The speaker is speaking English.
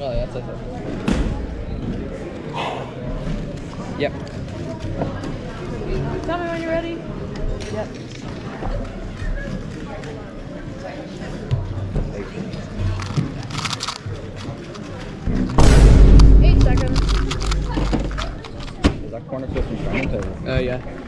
Oh, yeah, that's it. Yep. Tell me when you're ready. Yep. Eight seconds. Is that corner system trying to? Uh, yeah.